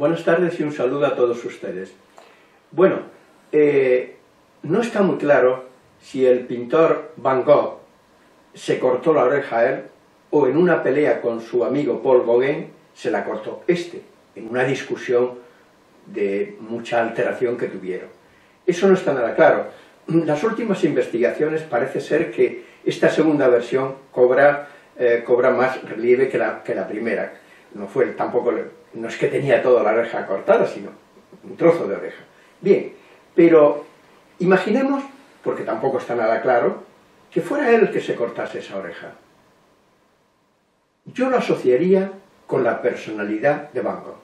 Buenas tardes y un saludo a todos ustedes. Bueno, eh, no está muy claro si el pintor Van Gogh se cortó la oreja a él o en una pelea con su amigo Paul Gauguin se la cortó este, en una discusión de mucha alteración que tuvieron. Eso no está nada claro. Las últimas investigaciones parece ser que esta segunda versión cobra, eh, cobra más relieve que la, que la primera. No fue tampoco, no es que tenía toda la oreja cortada, sino un trozo de oreja. Bien, pero imaginemos, porque tampoco está nada claro, que fuera él el que se cortase esa oreja. Yo lo asociaría con la personalidad de Van Gogh.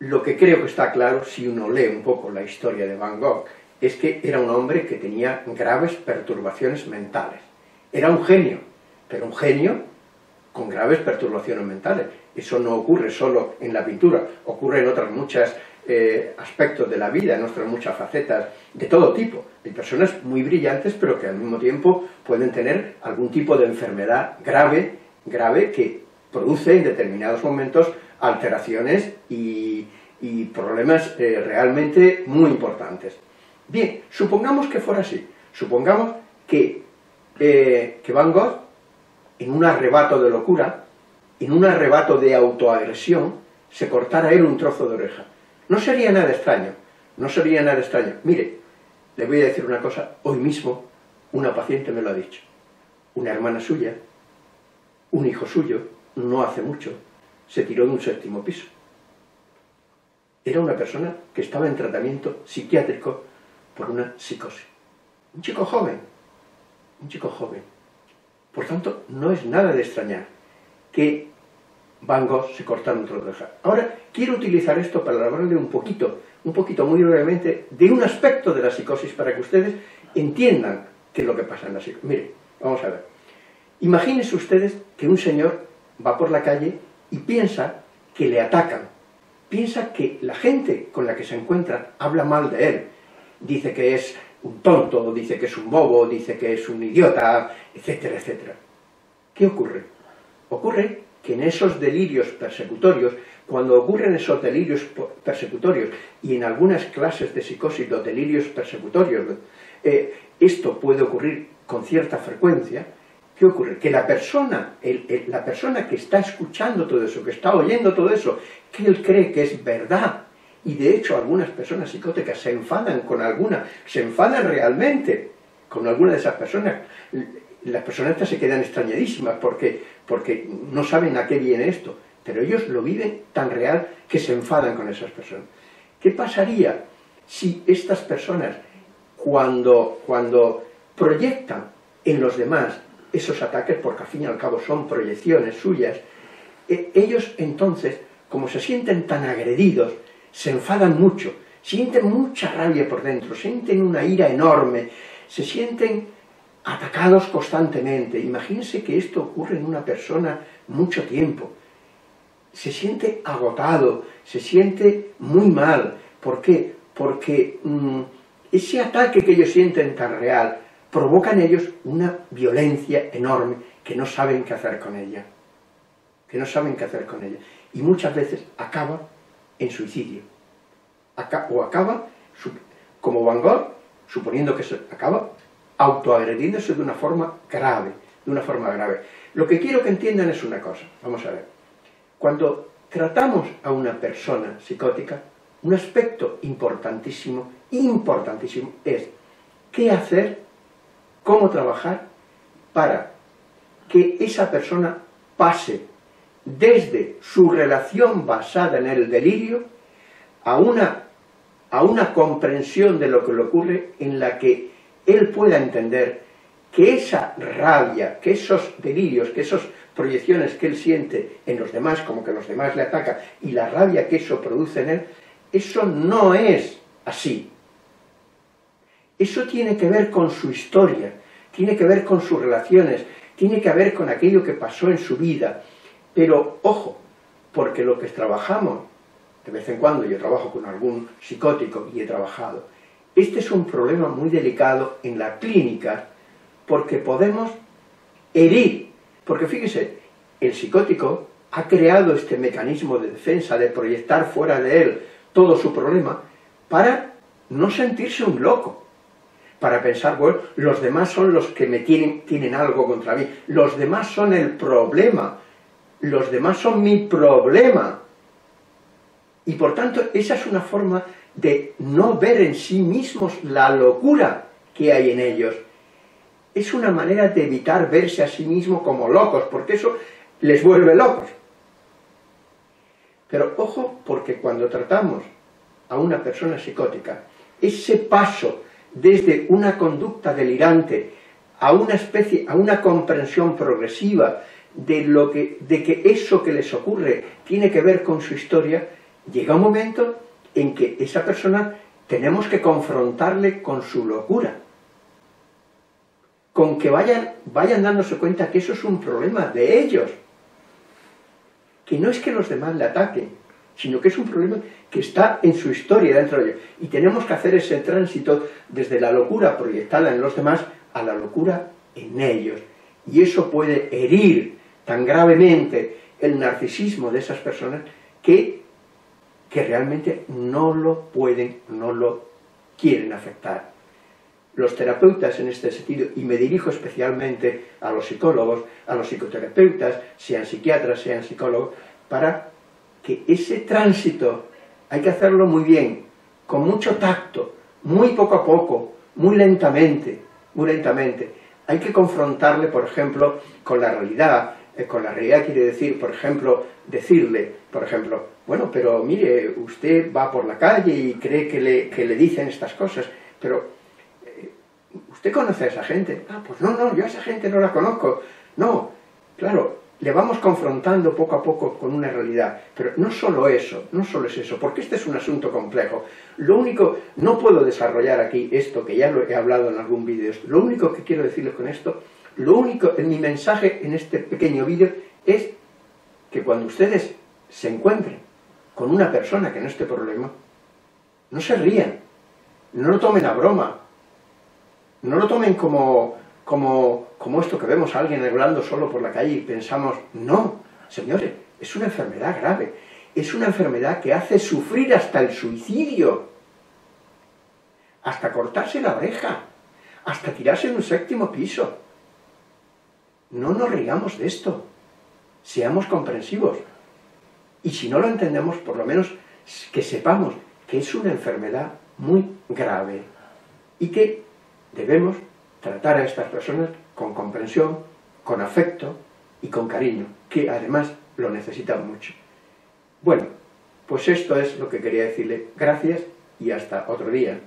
Lo que creo que está claro, si uno lee un poco la historia de Van Gogh, es que era un hombre que tenía graves perturbaciones mentales. Era un genio, pero un genio con graves perturbaciones mentales. Eso no ocurre solo en la pintura, ocurre en otras muchas eh, aspectos de la vida, en otras muchas facetas de todo tipo. Hay personas muy brillantes, pero que al mismo tiempo pueden tener algún tipo de enfermedad grave, grave que produce en determinados momentos alteraciones y, problemas eh, realmente muy importantes. Bien, supongamos que fuera así. Supongamos que, eh, que Van Gogh, en un arrebato de locura, en un arrebato de autoagresión, se cortara él un trozo de oreja. No sería nada extraño, no sería nada extraño. Mire, le voy a decir una cosa, hoy mismo una paciente me lo ha dicho. Una hermana suya, un hijo suyo, no hace mucho, se tiró de un séptimo piso. Era una persona que estaba en tratamiento psiquiátrico por una psicosis. Un chico joven, un chico joven. Por tanto, no es nada de extrañar que Van Gogh se cortaron de oreja. Ahora, quiero utilizar esto para hablarle un poquito, un poquito muy brevemente, de un aspecto de la psicosis para que ustedes entiendan qué es lo que pasa en la psicosis. Mire, vamos a ver. Imagínense ustedes que un señor va por la calle y piensa que le atacan. Piensa que la gente con la que se encuentra habla mal de él. Dice que es un tonto, dice que es un bobo, dice que es un idiota, etcétera, etcétera. ¿Qué ocurre? Ocurre que en esos delirios persecutorios, cuando ocurren esos delirios persecutorios, y en algunas clases de psicosis los delirios persecutorios, eh, esto puede ocurrir con cierta frecuencia, ¿qué ocurre? Que la persona, la persona que está escuchando todo eso, que está oyendo todo eso, que él cree que es verdad, y de hecho algunas personas psicóticas se enfadan con alguna, se enfadan realmente con alguna de esas personas, las personas se quedan extrañadísimas porque, porque no saben a qué viene esto, pero ellos lo viven tan real que se enfadan con esas personas. ¿Qué pasaría si estas personas, cuando, cuando proyectan en los demás esos ataques, porque al fin y al cabo son proyecciones suyas, e, ellos entonces, como se sienten tan agredidos, se enfadan mucho, sienten mucha rabia por dentro, sienten una ira enorme, se sienten atacados constantemente. Imagínense que esto ocurre en una persona mucho tiempo. Se siente agotado, se siente muy mal. ¿Por qué? Porque mm, ese ataque que ellos sienten tan real provoca en ellos una violencia enorme que no saben qué hacer con ella. Que no saben qué hacer con ella. Y muchas veces acaba en suicidio. o acaba, como Van Gogh, suponiendo que se acaba, autoagrediéndose de una forma grave, de una forma grave. Lo que quiero que entiendan es una cosa, vamos a ver. Cuando tratamos a una persona psicótica, un aspecto importantísimo, importantísimo, es qué hacer, cómo trabajar para que esa persona pase desde su relación basada en el delirio a una, a una comprensión de lo que le ocurre en la que él pueda entender que esa rabia, que esos delirios, que esas proyecciones que él siente en los demás, como que los demás le atacan, y la rabia que eso produce en él, eso no es así. Eso tiene que ver con su historia, tiene que ver con sus relaciones, tiene que ver con aquello que pasó en su vida. Pero, ojo, porque lo que trabajamos, de vez en cuando yo trabajo con algún psicótico y he trabajado, este es un problema muy delicado en la clínica porque podemos herir, porque fíjese, el psicótico ha creado este mecanismo de defensa, de proyectar fuera de él todo su problema, para no sentirse un loco, para pensar, bueno, los demás son los que me tienen, tienen algo contra mí, los demás son el problema, los demás son mi problema. Y por tanto, esa es una forma de no ver en sí mismos la locura que hay en ellos. Es una manera de evitar verse a sí mismo como locos, porque eso les vuelve locos. Pero ojo, porque cuando tratamos a una persona psicótica, ese paso desde una conducta delirante a una especie, a una comprensión progresiva de, lo que, de que eso que les ocurre tiene que ver con su historia, llega un momento en que esa persona tenemos que confrontarle con su locura. Con que vayan, vayan dándose cuenta que eso es un problema de ellos. Que no es que los demás le ataquen, sino que es un problema que está en su historia dentro de ellos. Y tenemos que hacer ese tránsito desde la locura proyectada en los demás a la locura en ellos. Y eso puede herir tan gravemente el narcisismo de esas personas que que realmente no lo pueden, no lo quieren afectar. Los terapeutas en este sentido, y me dirijo especialmente a los psicólogos, a los psicoterapeutas, sean psiquiatras, sean psicólogos, para que ese tránsito hay que hacerlo muy bien, con mucho tacto, muy poco a poco, muy lentamente, muy lentamente. Hay que confrontarle, por ejemplo, con la realidad, con la realidad quiere decir, por ejemplo, decirle, por ejemplo, bueno, pero mire, usted va por la calle y cree que le, que le dicen estas cosas, pero eh, ¿usted conoce a esa gente? Ah, pues no, no, yo a esa gente no la conozco. No, claro, le vamos confrontando poco a poco con una realidad, pero no solo eso, no solo es eso, porque este es un asunto complejo. Lo único, no puedo desarrollar aquí esto, que ya lo he hablado en algún vídeo, lo único que quiero decirles con esto lo único, en mi mensaje en este pequeño vídeo es que cuando ustedes se encuentren con una persona que no esté problema, no se rían, no lo tomen a broma, no lo tomen como, como, como esto que vemos a alguien hablando solo por la calle y pensamos, no, señores, es una enfermedad grave, es una enfermedad que hace sufrir hasta el suicidio, hasta cortarse la oreja, hasta tirarse en un séptimo piso. No nos rigamos de esto. Seamos comprensivos. Y si no lo entendemos, por lo menos que sepamos que es una enfermedad muy grave y que debemos tratar a estas personas con comprensión, con afecto y con cariño, que además lo necesitan mucho. Bueno, pues esto es lo que quería decirle. Gracias y hasta otro día.